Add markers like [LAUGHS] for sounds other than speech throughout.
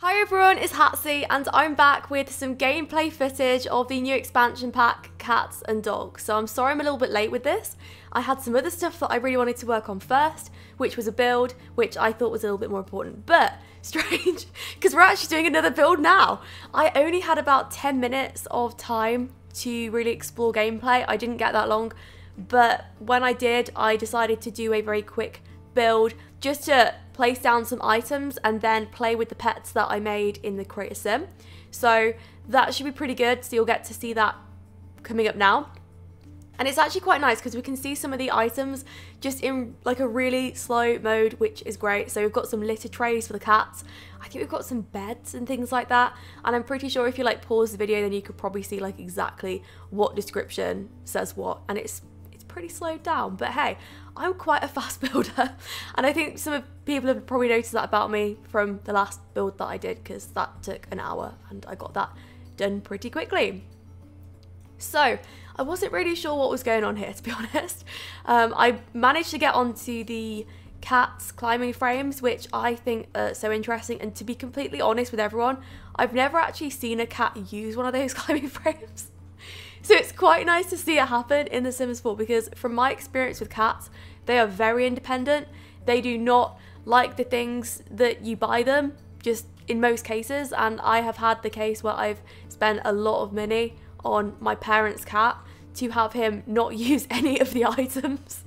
Hi everyone, it's Hatsy and I'm back with some gameplay footage of the new expansion pack, Cats and Dogs. So I'm sorry I'm a little bit late with this. I had some other stuff that I really wanted to work on first, which was a build, which I thought was a little bit more important. But [LAUGHS] strange, because we're actually doing another build now. I only had about 10 minutes of time to really explore gameplay. I didn't get that long, but when I did, I decided to do a very quick build just to place down some items and then play with the pets that I made in the create a sim. So that should be pretty good. So you'll get to see that coming up now. And it's actually quite nice because we can see some of the items just in like a really slow mode, which is great. So we've got some litter trays for the cats. I think we've got some beds and things like that. And I'm pretty sure if you like pause the video, then you could probably see like exactly what description says what. And it's pretty slowed down. But hey, I'm quite a [LAUGHS] fast builder. And I think some of people have probably noticed that about me from the last build that I did because that took an hour and I got that done pretty quickly. So I wasn't really sure what was going on here, [LAUGHS] to be honest. Um, I managed to get onto the cats climbing frames, which I think are so interesting. And to be completely honest with everyone, I've never actually seen a cat use one of those [LAUGHS] climbing frames. So it's quite nice to see it happen in The Sims 4 because from my experience with cats, they are very independent. They do not like the things that you buy them, just in most cases. And I have had the case where I've spent a lot of money on my parents' cat to have him not [LAUGHS] use any of the items.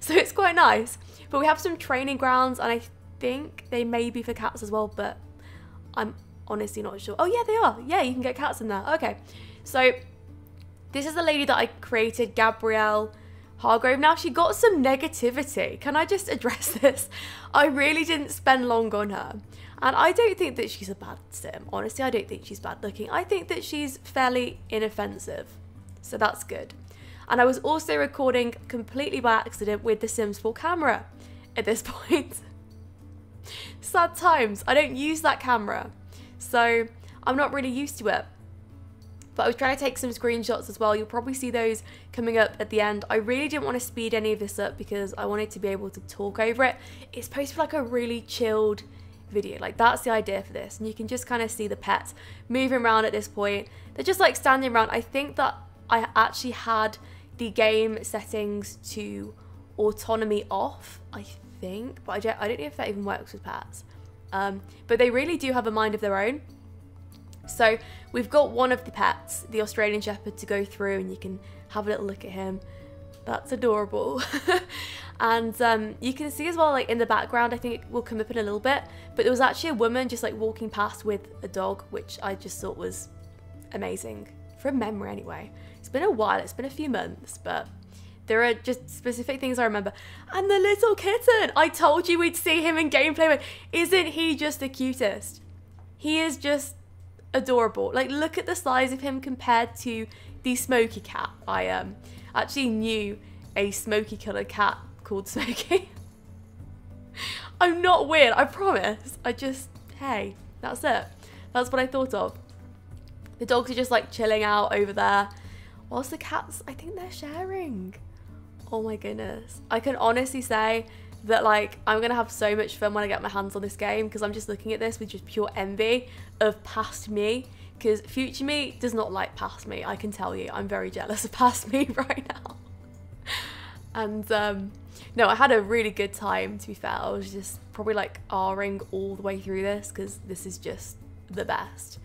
So it's quite nice. But we have some training grounds and I think they may be for cats as well, but I'm honestly not sure. Oh yeah, they are. Yeah, you can get cats in there. Okay. So this is the lady that I created, Gabrielle Hargrove. Now, she got some negativity. Can I just [LAUGHS] address this? I really didn't spend long on her. And I don't think that she's a bad sim. Honestly, I don't think she's bad looking. I think that she's fairly inoffensive. So that's good. And I was also recording completely by accident with the Sims 4 camera at this [LAUGHS] point. Sad times. I don't use that camera. So I'm not really used to it. But I was trying to take some screenshots as well. You'll probably see those coming up at the end. I really didn't want to speed any of this up because I wanted to be able to talk over it. It's supposed to be like a really chilled video. Like that's the idea for this. And you can just kind of see the pets moving around at this point. They're just like standing around. I think that I actually had the game settings to autonomy off, I think. But I don't, I don't know if that even works with pets. Um, but they really do have a mind of their own. So we've got one of the pets, the Australian Shepherd, to go through and you can have a little look at him. That's adorable. [LAUGHS] and um, you can see as well, like in the background, I think it will come up in a little bit, but there was actually a woman just like walking past with a dog, which I just thought was amazing. From memory anyway. It's been a while, it's been a few months, but there are just specific things I remember. And the little kitten! I told you we'd see him in gameplay, isn't he just the cutest? He is just adorable. Like, look at the size of him compared to the Smoky cat. I um, actually knew a smoky coloured cat called Smoky. [LAUGHS] I'm not weird, I promise. I just, hey, that's it. That's what I thought of. The dogs are just like chilling out over there. Whilst the cats, I think they're sharing. Oh my goodness. I can honestly say that like I'm gonna have so much fun when I get my hands on this game because I'm just looking at this with just pure envy of past me. Because future me does not like past me I can tell you. I'm very jealous of past [LAUGHS] me right now. And um, no I had a really good time to be fair. I was just probably like R-ing all the way through this because this is just the best.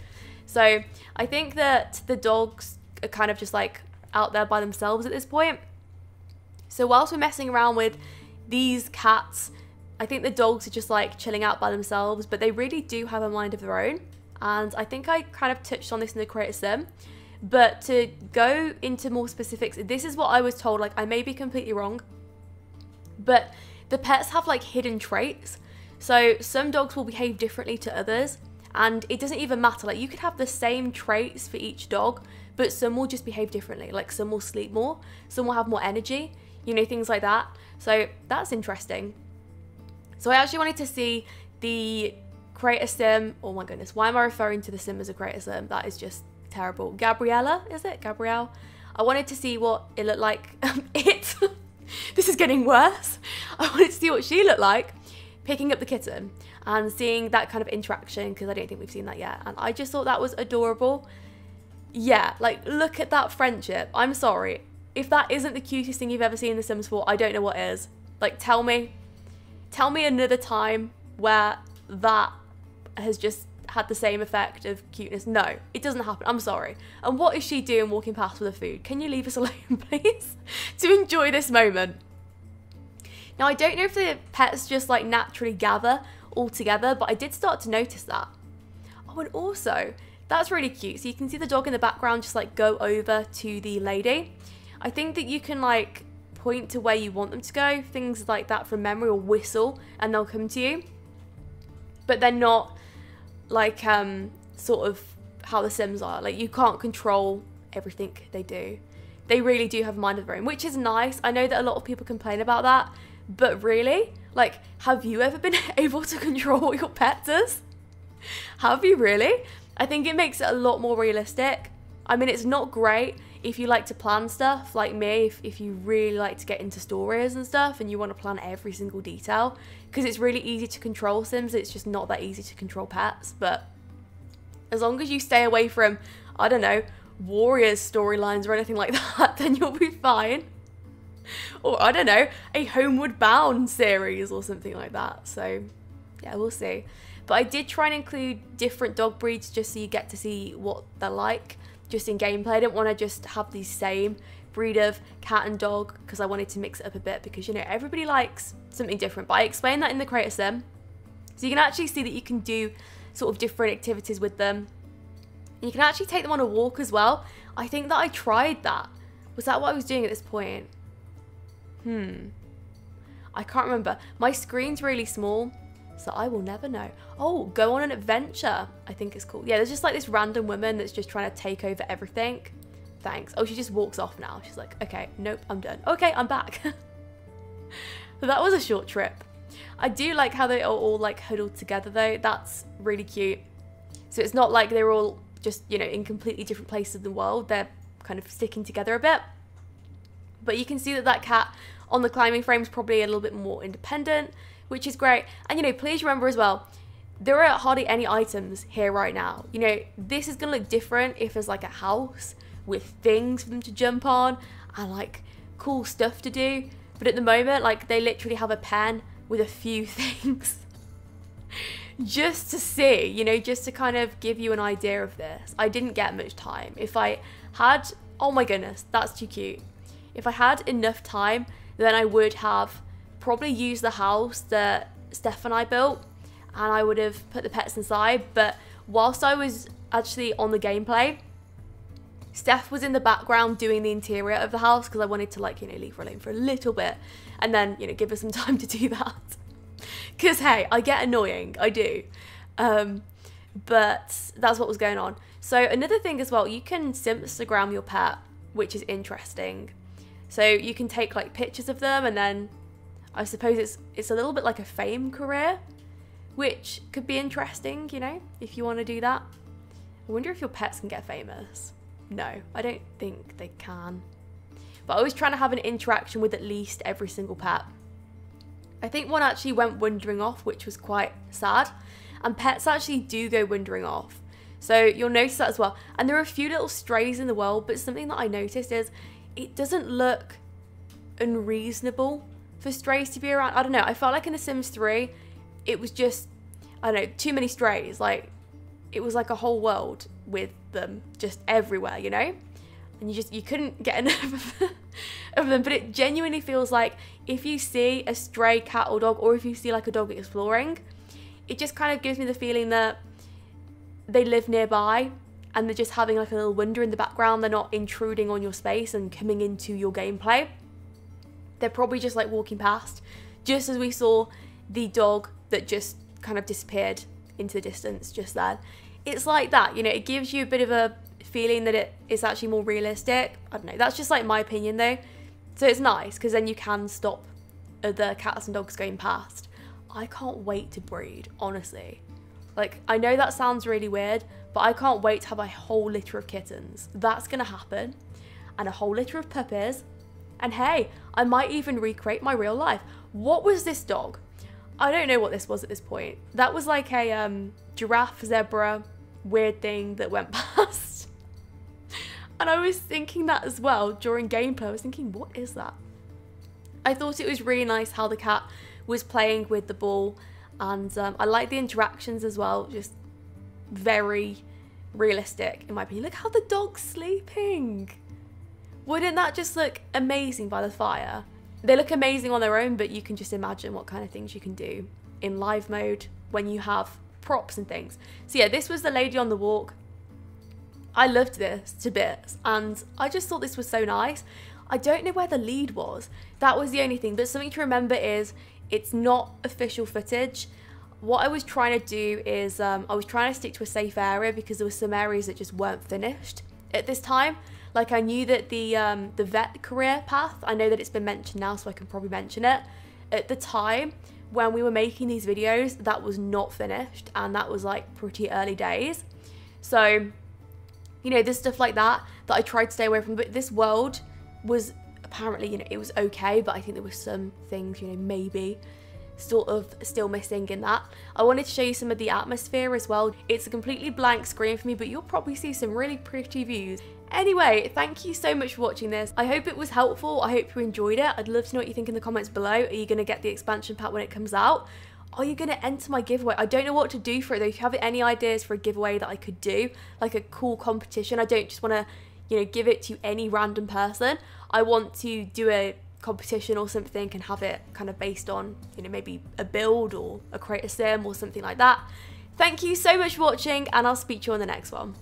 So I think that the dogs are kind of just like out there by themselves at this point. So whilst we're messing around with these cats, I think the dogs are just like chilling out by themselves, but they really do have a mind of their own. And I think I kind of touched on this in the Sim. But to go into more specifics, this is what I was told. Like, I may be completely wrong, but the pets have like hidden traits. So some dogs will behave differently to others, and it doesn't even matter. Like, you could have the same traits for each dog, but some will just behave differently. Like, some will sleep more, some will have more energy, you know, things like that. So that's interesting. So I actually wanted to see the creator sim. Oh my goodness, why am I referring to the sim as a creator sim? That is just terrible. Gabriella, is it? Gabrielle? I wanted to see what it looked like. [LAUGHS] it. [LAUGHS] this is getting worse. I wanted to see what she looked like picking up the kitten. and seeing that kind of interaction because I don't think we've seen that yet. And I just thought that was adorable. Yeah, like look at that friendship. I'm sorry. If that isn't the cutest thing you've ever seen in The Sims 4, I don't know what is. Like tell me tell me another time where that has just had the same effect of cuteness. No, it doesn't happen. I'm sorry. And what is she doing walking past with the food? Can you leave us [LAUGHS] alone, please, to enjoy this moment? Now, I don't know if the pets just like naturally gather all together, but I did start to notice that. Oh, and also, that's really cute. So you can see the dog in the background just like go over to the lady. I think that you can like point to where you want them to go, things like that from memory, or whistle, and they'll come to you. But they're not like um, sort of how the Sims are. Like you can't control everything they do. They really do have a mind of their own, which is nice. I know that a lot of people complain about that, but really, like, have you ever been [LAUGHS] able to control what your pet does? Have you really? I think it makes it a lot more realistic. I mean, it's not great if you like to plan stuff like me, if, if you really like to get into stories and stuff and you want to plan every single detail, because it's really easy to control Sims, it's just not that easy to control pets. But as long as you stay away from, I don't know, Warriors storylines or anything like [LAUGHS] that, then you'll be fine. Or I don't know, a Homeward Bound series or something like that. So yeah, we'll see. But I did try and include different dog breeds just so you get to see what they're like just in gameplay. I didn't want to just have the same breed of cat and dog because I wanted to mix it up a bit because you know everybody likes something different. But I explained that in the create a sim. So you can actually see that you can do sort of different activities with them. You can actually take them on a walk as well. I think that I tried that. Was that what I was doing at this point? Hmm. I can't remember. My screen's really small, so I will never know. Oh, go on an adventure, I think it's called. Yeah, there's just like this random woman that's just trying to take over everything. Thanks. Oh, she just walks off now. She's like, okay, nope, I'm done. Okay, I'm back. [LAUGHS] that was a short trip. I do like how they are all like huddled together though. That's really cute. So it's not like they're all just, you know, in completely different places of the world. They're kind of sticking together a bit. But you can see that that cat on the climbing frame is probably a little bit more independent which is great. And you know, please remember as well, there are hardly any items here right now. You know, this is gonna look different if there's like a house with things for them to jump on and like cool stuff to do. But at the moment, like they literally have a pen with a few [LAUGHS] things just to see, you know, just to kind of give you an idea of this. I didn't get much time. If I had, oh my goodness, that's too cute. If I had enough time, then I would have probably use the house that Steph and I built and I would have put the pets inside. But whilst I was actually on the gameplay, Steph was in the background doing the interior of the house because I wanted to like, you know, leave her alone for a little bit and then, you know, give her some [LAUGHS] time to do that. Because, hey, I get annoying, I do. Um, but that's what was going on. So another thing as well, you can Instagram your pet, which is interesting. So you can take like pictures of them and then I suppose it's it's a little bit like a fame career, which could be interesting, you know, if you want to do that. I wonder if your pets can get famous. No, I don't think they can. But I was trying to have an interaction with at least every single pet. I think one actually went wandering off, which was quite sad. And pets actually do go wandering off. So you'll notice that as well. And there are a few little strays in the world, but something that I noticed is it doesn't look unreasonable for strays to be around. I don't know. I felt like in The Sims 3, it was just, I don't know, too many strays. Like, it was like a whole world with them just everywhere, you know? And you just, you couldn't get [LAUGHS] enough of them. But it genuinely feels like if you see a stray cat or dog, or if you see like a dog exploring, it just kind of gives me the feeling that they live nearby and they're just having like a little wonder in the background. They're not intruding on your space and coming into your gameplay. They're probably just like walking past, just as we saw the dog that just kind of disappeared into the distance just then. It's like that, you know, it gives you a bit of a feeling that it is actually more realistic. I don't know, that's just like my opinion though. So it's nice because then you can stop the cats and dogs going past. I can't wait to breed, honestly. Like, I know that sounds really weird, but I can't wait to have a whole litter of kittens. That's gonna happen. And a whole litter of puppies and hey, I might even recreate my real life. What was this dog? I don't know what this was at this point. That was like a um, giraffe, zebra, weird thing that went [LAUGHS] past. and I was thinking that as well during gameplay. I was thinking, what is that? I thought it was really nice how the cat was playing with the ball and um, I like the interactions as well, just very realistic in my opinion. Look how the dog's sleeping. Wouldn't that just look amazing by the fire? They look amazing on their own, but you can just imagine what kind of things you can do in live mode when you have props and things. So yeah, this was the lady on the walk. I loved this to bits and I just thought this was so nice. I don't know where the lead was. That was the only thing. But something to remember is it's not official footage. What I was trying to do is um, I was trying to stick to a safe area because there were some areas that just weren't finished at this time. Like I knew that the um, the vet career path, I know that it's been mentioned now, so I can probably mention it. At the time when we were making these videos, that was not finished, and that was like pretty early days. So, you know, there's stuff like that that I tried to stay away from. But this world was apparently, you know, it was okay, but I think there were some things, you know, maybe sort of still missing in that. I wanted to show you some of the atmosphere as well. It's a completely blank screen for me, but you'll probably see some really pretty views. Anyway, thank you so much for watching this. I hope it was helpful. I hope you enjoyed it. I'd love to know what you think in the comments below. Are you going to get the expansion pack when it comes out? Are you going to enter my giveaway? I don't know what to do for it though. If you have any ideas for a giveaway that I could do, like a cool competition, I don't just want to you know, give it to any random person. I want to do a competition or something and have it kind of based on, you know, maybe a build or a create a sim or something like that. Thank you so much for watching and I'll speak to you on the next one.